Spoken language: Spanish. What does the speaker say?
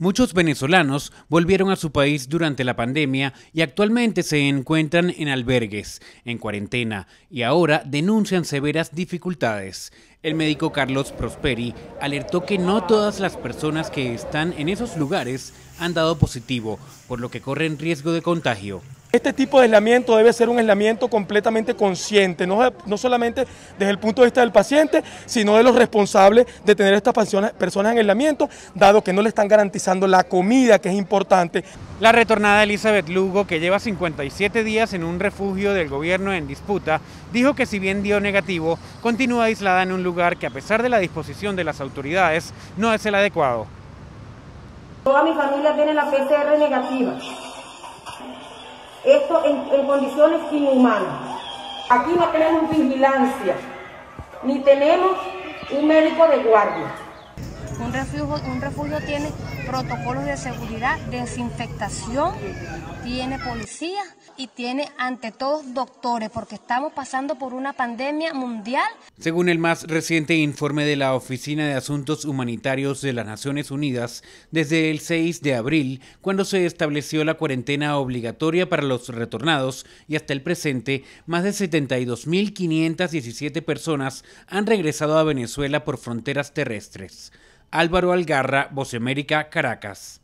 Muchos venezolanos volvieron a su país durante la pandemia y actualmente se encuentran en albergues, en cuarentena, y ahora denuncian severas dificultades. El médico Carlos Prosperi alertó que no todas las personas que están en esos lugares han dado positivo, por lo que corren riesgo de contagio. Este tipo de aislamiento debe ser un aislamiento completamente consciente, no, no, solamente desde el punto de vista del paciente, sino de los responsables de tener a estas personas, personas en aislamiento, dado que no le están garantizando la comida, que es importante. La retornada Elizabeth Lugo, que lleva 57 días en un refugio del gobierno en disputa, dijo que si bien dio negativo, continúa aislada en un lugar que a pesar de la disposición de las autoridades, no es el adecuado. Toda mi familia tiene la PCR negativa esto en, condiciones inhumanas. Aquí no tenemos vigilancia, ni tenemos un médico de guardia. Un refugio, un refugio tiene protocolos de seguridad, desinfectación, tiene policía y tiene ante todos doctores, porque estamos pasando por una pandemia mundial. Según el más reciente informe de la Oficina de Asuntos Humanitarios de las Naciones Unidas, desde el 6 de abril, cuando se estableció la cuarentena obligatoria para los retornados, y hasta el presente, más de 72.517 personas han regresado a Venezuela por fronteras terrestres. Álvaro Algarra, América, Caracas.